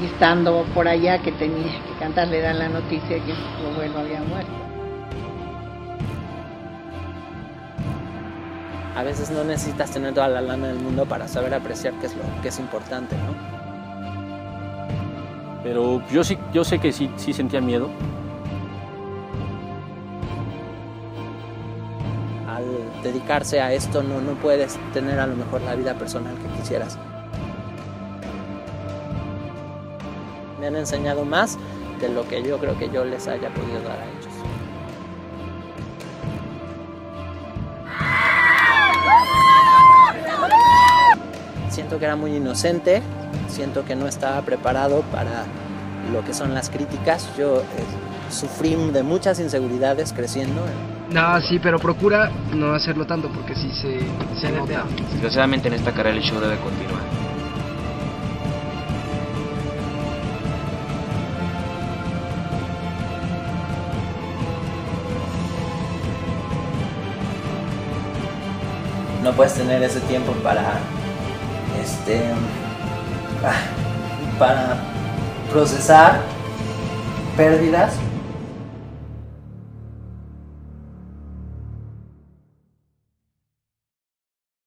y estando por allá que tenía que cantar, le dan la noticia que su abuelo había muerto. A veces no necesitas tener toda la lana del mundo para saber apreciar qué es lo que es importante, ¿no? Pero yo sí, yo sé que sí, sí sentía miedo. Al dedicarse a esto no, no puedes tener a lo mejor la vida personal que quisieras. Me han enseñado más de lo que yo creo que yo les haya podido dar a ellos. Siento que era muy inocente, siento que no estaba preparado para lo que son las críticas. Yo eh, sufrí de muchas inseguridades creciendo. No, sí, pero procura no hacerlo tanto porque sí se, se nota. Desgraciadamente en esta carrera el show debe continuar. No puedes tener ese tiempo para este ah, para procesar pérdidas